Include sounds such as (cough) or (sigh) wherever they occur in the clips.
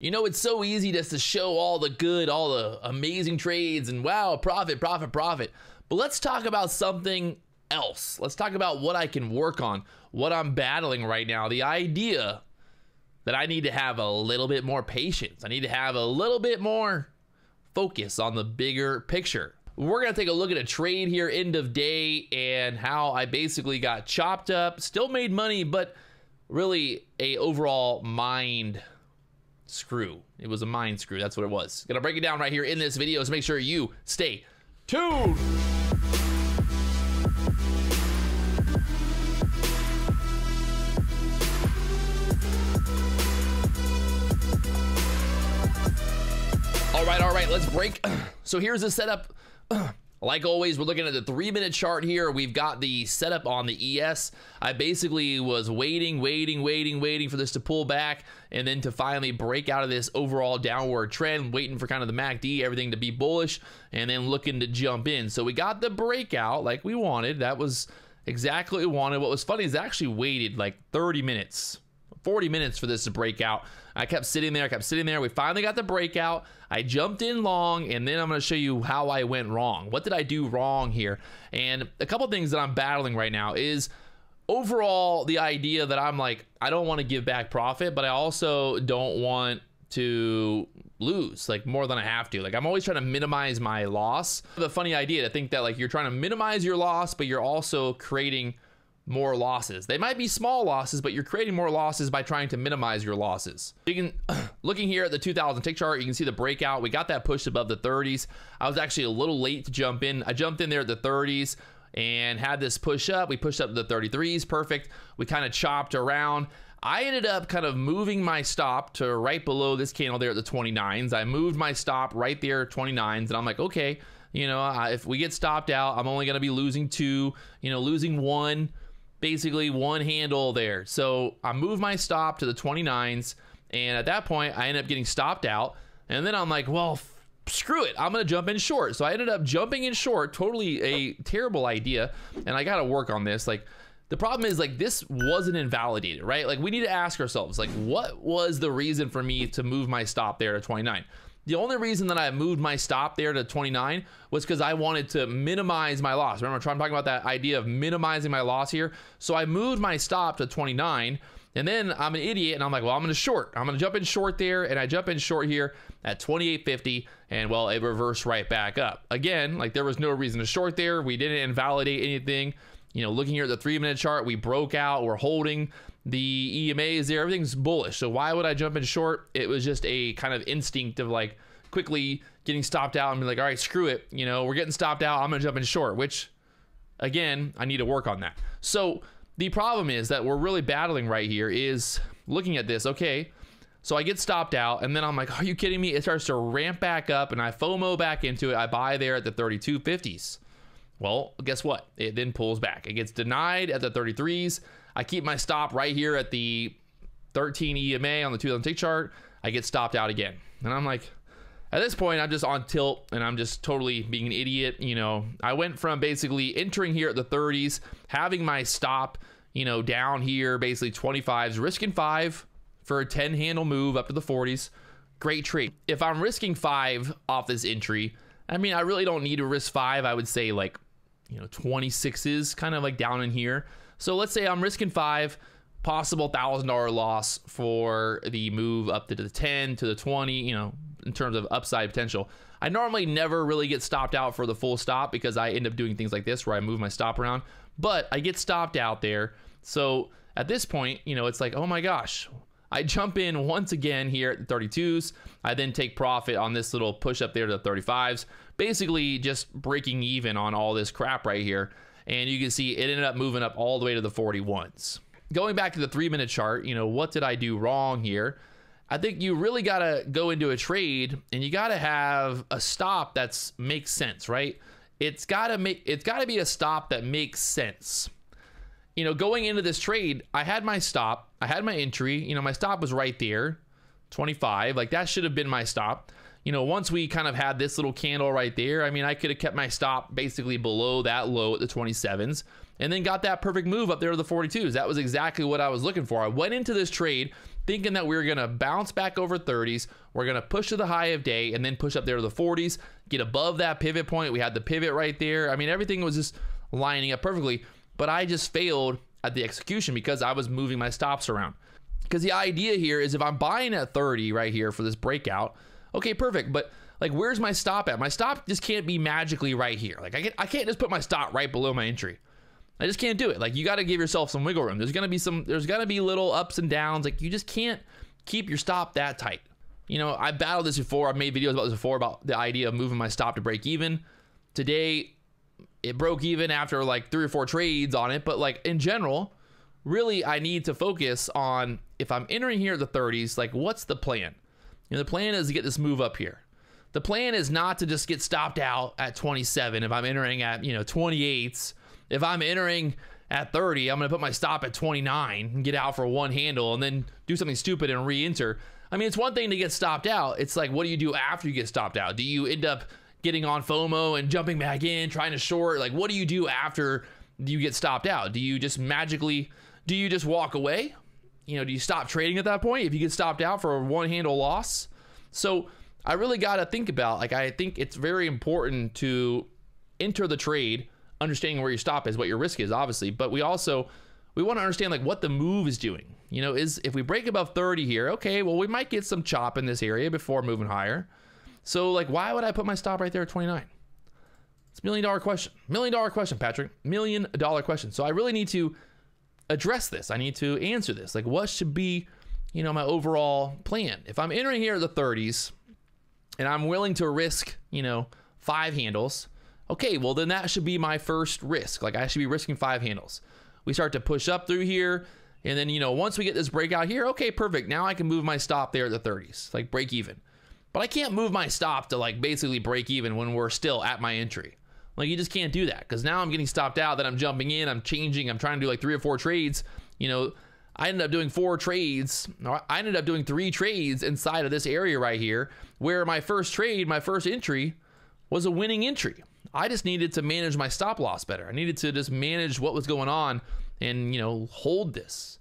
You know, it's so easy just to show all the good, all the amazing trades, and wow, profit, profit, profit. But let's talk about something else. Let's talk about what I can work on, what I'm battling right now. The idea that I need to have a little bit more patience, I need to have a little bit more focus on the bigger picture. We're going to take a look at a trade here, end of day, and how I basically got chopped up, still made money, but really a overall mind screw. It was a mind screw. That's what it was. Gonna break it down right here in this video, so make sure you stay tuned. All right, all right, let's break. (clears throat) So here's the setup. (clears throat) Like always, we're looking at the three minute chart here. We've got the setup on the ES. I basically was waiting, waiting, waiting, waiting for this to pull back and then to finally break out of this overall downward trend, waiting for kind of the MACD, everything to be bullish, and then looking to jump in. So we got the breakout like we wanted. That was exactly what we wanted. What was funny is I actually waited like 30 minutes 40 minutes for this to break out. I kept sitting there, I kept sitting there. We finally got the breakout. I jumped in long, and then I'm going to show you how I went wrong. What did I do wrong here? And a couple things that I'm battling right now is overall the idea that I'm like, I don't want to give back profit, but I also don't want to lose like more than I have to. Like I'm always trying to minimize my loss. The funny idea to think that like you're trying to minimize your loss, but you're also creating more losses. They might be small losses, but you're creating more losses by trying to minimize your losses. You can, (clears throat) looking here at the 2000 tick chart, you can see the breakout. We got that push above the 30s. I was actually a little late to jump in. I jumped in there at the 30s and had this push up. We pushed up to the 33s, perfect. We kind of chopped around. I ended up kind of moving my stop to right below this candle there at the 29s. I moved my stop right there 29s, and I'm like, okay, you know, if we get stopped out, I'm only going to be losing two, you know, losing one basically one handle there. So I move my stop to the 29s, and at that point, I end up getting stopped out. And then I'm like, well, screw it, I'm gonna jump in short. So I ended up jumping in short, totally a terrible idea, and I gotta work on this. Like, the problem is like this wasn't invalidated, right? Like we need to ask ourselves, like, what was the reason for me to move my stop there to 29? The only reason that I moved my stop there to 29 was because I wanted to minimize my loss. Remember, I'm talking about that idea of minimizing my loss here. So I moved my stop to 29. And then I'm an idiot and I'm like, well, I'm going to short. I'm going to jump in short there. And I jump in short here at 28.50. And well, it reversed right back up. Again, like there was no reason to short there. We didn't invalidate anything. You know, looking here at the three minute chart, we broke out. We're holding the EMA is there. Everything's bullish. So why would I jump in short? It was just a kind of instinct of like quickly getting stopped out and be like, all right, screw it. You know, we're getting stopped out. I'm going to jump in short, which again, I need to work on that. So the problem is that we're really battling right here is looking at this. Okay. So I get stopped out and then I'm like, are you kidding me? It starts to ramp back up and I FOMO back into it. I buy there at the 3250s. Well, guess what? It then pulls back. It gets denied at the 33s. I keep my stop right here at the 13 EMA on the 2000 tick chart. I get stopped out again. And I'm like, at this point, I'm just on tilt and I'm just totally being an idiot. You know, I went from basically entering here at the 30s, having my stop, you know, down here, basically 25s, risking five for a 10 handle move up to the 40s. Great trade. If I'm risking five off this entry, I mean, I really don't need to risk five. I would say like, you know, 26s kind of like down in here. So let's say I'm risking five, possible thousand dollar loss for the move up to the 10 to the 20, you know, in terms of upside potential. I normally never really get stopped out for the full stop because I end up doing things like this where I move my stop around, but I get stopped out there. So at this point, you know, it's like, oh my gosh, I jump in once again here at the 32s. I then take profit on this little push up there to the 35s, basically just breaking even on all this crap right here and you can see it ended up moving up all the way to the 41s. Going back to the three minute chart, you know, what did I do wrong here? I think you really got to go into a trade and you got to have a stop that's makes sense, right? It's got to make it's got to be a stop that makes sense. You know, going into this trade, I had my stop, I had my entry, you know, my stop was right there, 25, like that should have been my stop you know, once we kind of had this little candle right there, I mean, I could have kept my stop basically below that low at the 27s and then got that perfect move up there to the 42s. That was exactly what I was looking for. I went into this trade thinking that we were going to bounce back over 30s. We're going to push to the high of day and then push up there to the 40s, get above that pivot point. We had the pivot right there. I mean, everything was just lining up perfectly, but I just failed at the execution because I was moving my stops around. Because the idea here is if I'm buying at 30 right here for this breakout, okay, perfect. But like, where's my stop at? My stop just can't be magically right here. Like, I, can, I can't just put my stop right below my entry. I just can't do it. Like, you got to give yourself some wiggle room. There's gonna be some. There's gonna be little ups and downs. Like, you just can't keep your stop that tight. You know, I battled this before. I've made videos about this before about the idea of moving my stop to break even. Today, it broke even after like three or four trades on it. But like in general, really, I need to focus on if I'm entering here at the 30s, like what's the plan? You know, the plan is to get this move up here. The plan is not to just get stopped out at 27 if I'm entering at, you know, 28s. If I'm entering at 30, I'm going to put my stop at 29 and get out for one handle and then do something stupid and re-enter. I mean, it's one thing to get stopped out. It's like, what do you do after you get stopped out? Do you end up getting on FOMO and jumping back in, trying to short? Like, what do you do after you get stopped out? Do you just magically, do you just walk away? You know, do you stop trading at that point if you get stopped out for a one handle loss? So I really got to think about, like, I think it's very important to enter the trade, understanding where your stop is, what your risk is, obviously, but we also, we want to understand like what the move is doing. You know, is if we break above 30 here, okay, well, we might get some chop in this area before moving higher. So, like, why would I put my stop right there at 29? It's a million dollar question. Million dollar question, Patrick. Million dollar question. So I really need to address this. I need to answer this. Like, what should be, you know, my overall plan? If I'm entering here at the 30s and I'm willing to risk, you know, five handles, okay, well, then that should be my first risk. Like, I should be risking five handles. We start to push up through here. And then, you know, once we get this breakout here, okay, perfect. Now I can move my stop there at the 30s, like break even. But I can't move my stop to like basically break even when we're still at my entry. Like you just can't do that because now I'm getting stopped out. That I'm jumping in, I'm changing, I'm trying to do like three or four trades. You know, I ended up doing four trades. I ended up doing three trades inside of this area right here, where my first trade, my first entry, was a winning entry. I just needed to manage my stop loss better. I needed to just manage what was going on and you know hold this,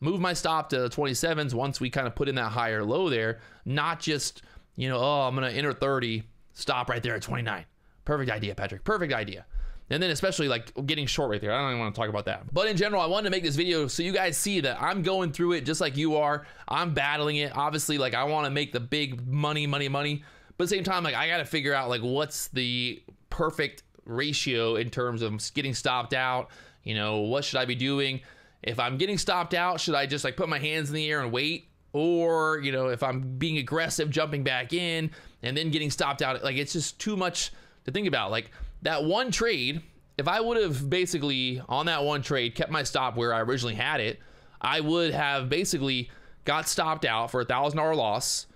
move my stop to 27s once we kind of put in that higher low there, not just you know oh I'm gonna enter 30, stop right there at 29. Perfect idea, Patrick. Perfect idea. And then especially like getting short right there. I don't even want to talk about that. But in general, I wanted to make this video so you guys see that I'm going through it just like you are. I'm battling it. Obviously, like I want to make the big money, money, money. But at the same time, like I got to figure out like what's the perfect ratio in terms of getting stopped out. You know, what should I be doing? If I'm getting stopped out, should I just like put my hands in the air and wait? Or, you know, if I'm being aggressive, jumping back in and then getting stopped out, like it's just too much to think about. Like that one trade, if I would have basically on that one trade kept my stop where I originally had it, I would have basically got stopped out for a thousand dollar loss.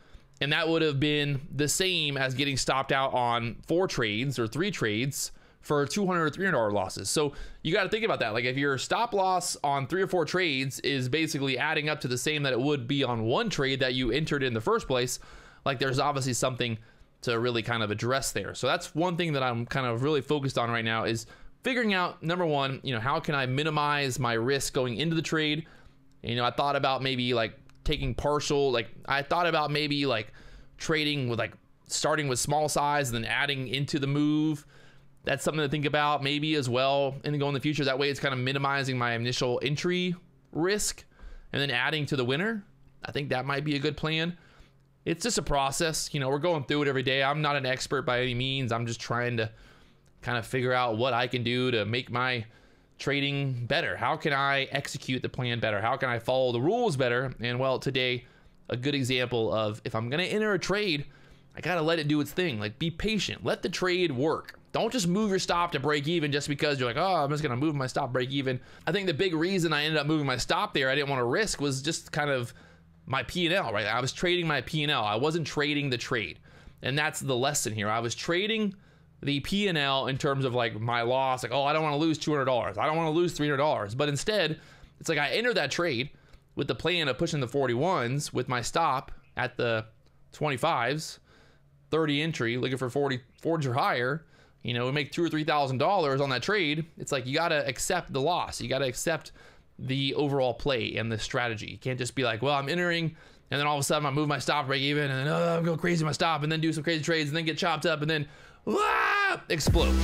And that would have been the same as getting stopped out on four trades or three trades for 200 or 300 dollar losses. So you got to think about that. Like if your stop loss on three or four trades is basically adding up to the same that it would be on one trade that you entered in the first place, like there's obviously something to really kind of address there. So that's one thing that I'm kind of really focused on right now is figuring out number one, you know, how can I minimize my risk going into the trade? You know, I thought about maybe like taking partial, like I thought about maybe like trading with like starting with small size and then adding into the move. That's something to think about maybe as well and go in the future. That way it's kind of minimizing my initial entry risk and then adding to the winner. I think that might be a good plan it's just a process. You know, we're going through it every day. I'm not an expert by any means. I'm just trying to kind of figure out what I can do to make my trading better. How can I execute the plan better? How can I follow the rules better? And well, today, a good example of if I'm going to enter a trade, I got to let it do its thing. Like, be patient. Let the trade work. Don't just move your stop to break even just because you're like, oh, I'm just going to move my stop break even. I think the big reason I ended up moving my stop there, I didn't want to risk, was just kind of my P&L, right? I was trading my P&L. I wasn't trading the trade. And that's the lesson here. I was trading the P&L in terms of like my loss, like, oh, I don't want to lose $200. I don't want to lose $300. But instead, it's like I entered that trade with the plan of pushing the 41s with my stop at the 25s. 30 entry, looking for 40 forge or higher, you know, we make two or three thousand dollars on that trade. It's like you gotta accept the loss. You gotta accept the overall play and the strategy. You can't just be like, well, I'm entering, and then all of a sudden I move my stop break even, and then oh, I'm going crazy my stop, and then do some crazy trades, and then get chopped up, and then ah, explode.